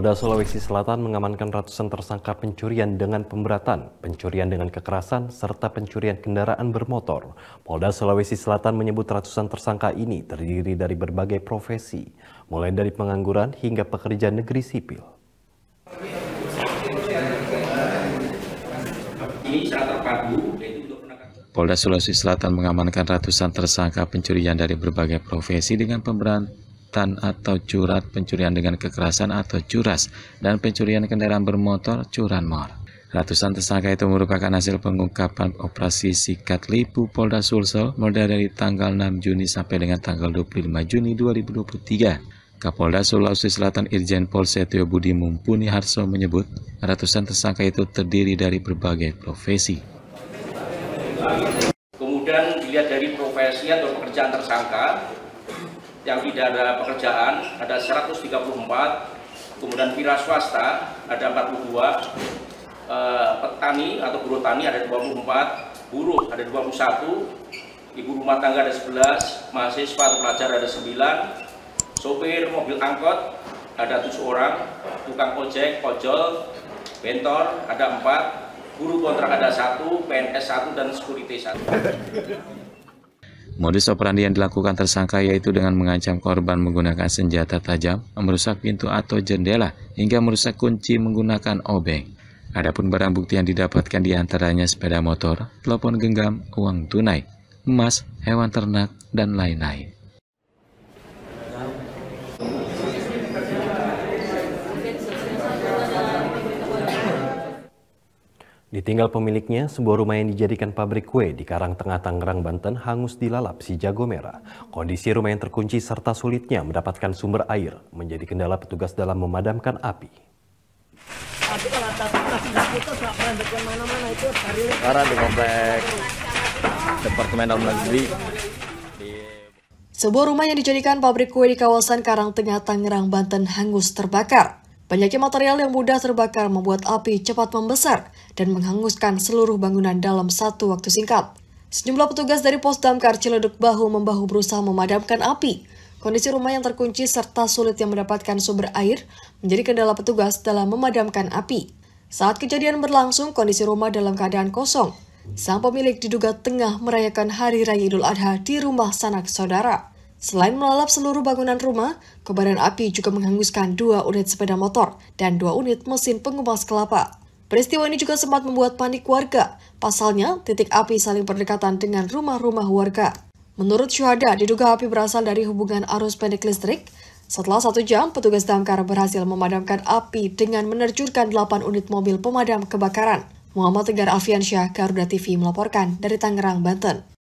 Polda Sulawesi Selatan mengamankan ratusan tersangka pencurian dengan pemberatan, pencurian dengan kekerasan, serta pencurian kendaraan bermotor. Polda Sulawesi Selatan menyebut ratusan tersangka ini terdiri dari berbagai profesi, mulai dari pengangguran hingga pekerja negeri sipil. Polda Sulawesi Selatan mengamankan ratusan tersangka pencurian dari berbagai profesi dengan pemberatan atau curat, pencurian dengan kekerasan atau curas, dan pencurian kendaraan bermotor curanmor. Ratusan tersangka itu merupakan hasil pengungkapan operasi sikat lipu Polda Sulsel mulai dari tanggal 6 Juni sampai dengan tanggal 25 Juni 2023. Kapolda Sulawesi Selatan Irjen Pol Setio Budi Mumpuni Harso menyebut ratusan tersangka itu terdiri dari berbagai profesi. Kemudian dilihat dari profesi atau pekerjaan tersangka, yang tidak ada pekerjaan ada 134, kemudian wira swasta ada 42, eh, petani atau buruh tani ada 24, buruh ada 21, ibu rumah tangga ada 11, mahasiswa atau pelajar ada 9, sopir mobil angkot ada 7 orang, tukang ojek, ojol, bentor ada 4, guru kontrak ada 1, PNS 1, dan security 1. Modus operandi yang dilakukan tersangka yaitu dengan mengancam korban menggunakan senjata tajam, merusak pintu atau jendela, hingga merusak kunci menggunakan obeng. Adapun barang bukti yang didapatkan di antaranya sepeda motor, telepon genggam, uang tunai, emas, hewan ternak, dan lain-lain. Ditinggal pemiliknya, sebuah rumah yang dijadikan pabrik kue di Karang Tengah Tangerang, Banten hangus dilalap si jago merah. Kondisi rumah yang terkunci serta sulitnya mendapatkan sumber air menjadi kendala petugas dalam memadamkan api. Karena di komplek Departemen Dalam Negeri Sebuah rumah yang dijadikan pabrik kue di kawasan Karang Tengah Tangerang, Banten hangus terbakar. Banyaknya material yang mudah terbakar membuat api cepat membesar dan menghanguskan seluruh bangunan dalam satu waktu singkat. Sejumlah petugas dari pos damkar Ciledug bahu-membahu berusaha memadamkan api. Kondisi rumah yang terkunci serta sulit yang mendapatkan sumber air menjadi kendala petugas dalam memadamkan api. Saat kejadian berlangsung, kondisi rumah dalam keadaan kosong. Sang pemilik diduga tengah merayakan Hari Raya Idul Adha di rumah sanak saudara. Selain melalap seluruh bangunan rumah, kobaran api juga menghanguskan dua unit sepeda motor dan dua unit mesin pengupas kelapa. Peristiwa ini juga sempat membuat panik warga. Pasalnya, titik api saling berdekatan dengan rumah-rumah warga. Menurut syuhada, diduga api berasal dari hubungan arus pendek listrik. Setelah satu jam, petugas damkar berhasil memadamkan api dengan menerjunkan 8 unit mobil pemadam kebakaran. Muhammad Tegar Alfiansyah, Garuda TV melaporkan dari Tangerang, Banten.